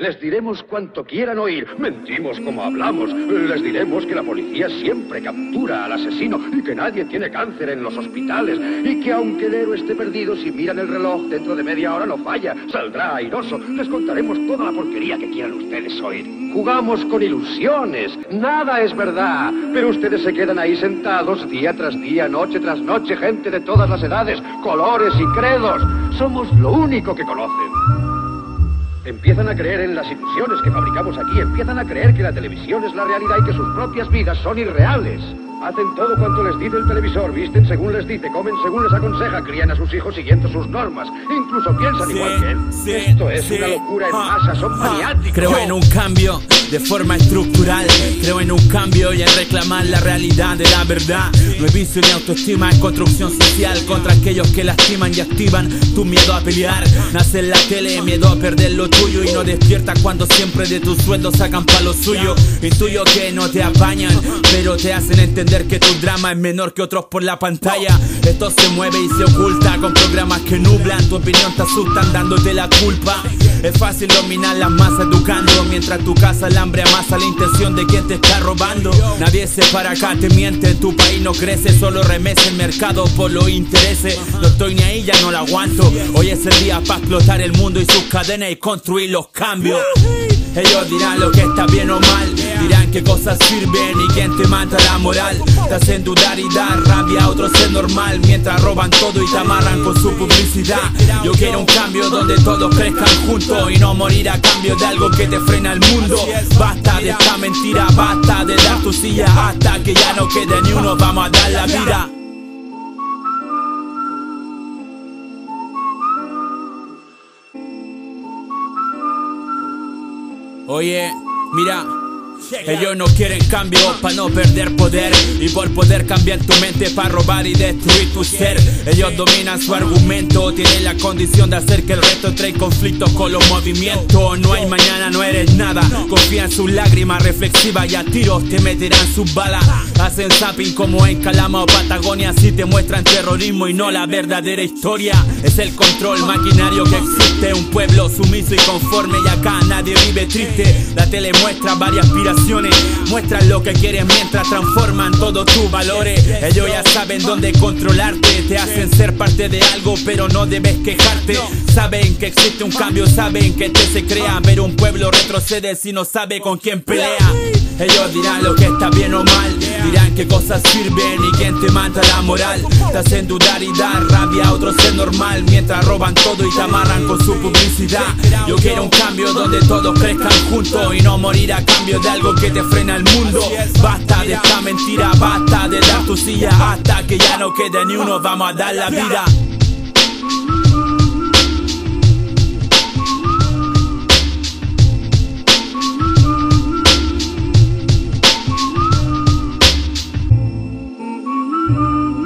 Les diremos cuanto quieran oír. Mentimos como hablamos. Les diremos que la policía siempre captura al asesino y que nadie tiene cáncer en los hospitales. Y que aunque el héroe esté perdido, si miran el reloj dentro de media hora no falla. Saldrá airoso. Les contaremos toda la porquería que quieran ustedes oír. Jugamos con ilusiones. Nada es verdad. Pero ustedes se quedan ahí sentados día tras día, noche tras noche, gente de todas las edades, colores y credos. Somos lo único que conocen. Empiezan a creer en las ilusiones que fabricamos aquí, empiezan a creer que la televisión es la realidad y que sus propias vidas son irreales. Hacen todo cuanto les dice el televisor, visten según les dice, comen según les aconseja, crían a sus hijos siguiendo sus normas, incluso piensan igual que él. Esto es una locura en masa, son maniáticos. Creo en un cambio de forma estructural, creo en un cambio y en reclamar la realidad de la verdad. No he visto ni autoestima en construcción social contra aquellos que lastiman y activan tu miedo a pelear. Nace en la tele, miedo a perder lo tuyo y no despierta cuando siempre de tus sueldos sacan pa' lo suyo. Intuyo que no te apañan, pero te hacen entender que tu drama es menor que otros por la pantalla. Esto se mueve y se oculta con programas que nublan. Tu opinión te asustan dándote la culpa. Es fácil dominar las masas educando. Mientras tu casa el hambre amasa la intención de quien te está robando. Nadie se para acá, te miente, tu país no crece Solo remece el mercado por los intereses. No estoy ni ahí, ya no lo aguanto. Hoy es el día para explotar el mundo y sus cadenas y construir los cambios. Ellos dirán lo que está bien o mal qué cosas sirven y quién te mata la moral. Te hacen dudar y dar rabia a otros es normal. Mientras roban todo y te amarran con su publicidad. Yo quiero un cambio donde todos crezcan juntos Y no morir a cambio de algo que te frena el mundo. Basta de esta mentira, basta de dar tu silla Hasta que ya no quede ni uno, vamos a dar la vida. Oye, mira. Ellos no quieren cambio para no perder poder y por poder cambiar tu mente para robar y destruir tu ser. Ellos dominan su argumento, tienen la condición de hacer que el resto entre en conflicto con los movimientos. No hay mañana, no eres nada. Confía en sus lágrimas reflexivas y a tiros te meterán sus balas. Hacen zapping como en Calama o Patagonia, si te muestran terrorismo y no la verdadera historia. Es el control maquinario que pueblo sumiso y conforme y acá nadie vive triste. La tele muestra varias aspiraciones Muestran lo que quieren mientras transforman todos tus valores. Ellos ya saben dónde controlarte, te hacen ser parte de algo, pero no debes quejarte. Saben que existe un cambio, saben que te se crea, pero un pueblo retrocede si no sabe con quién pelea. Ellos dirán lo que está bien o mal, dirán qué cosas sirven y quién te mata la moral. Te hacen dudar y dar rabia a otros es normal, mientras roban todo y te amarran con su publicidad. Yo quiero un cambio donde todos crezcan juntos y no morir a cambio de algo que te frena el mundo. Basta de esta mentira, basta de dar tu silla hasta que ya no quede ni uno, vamos a dar la vida. Mm-hmm.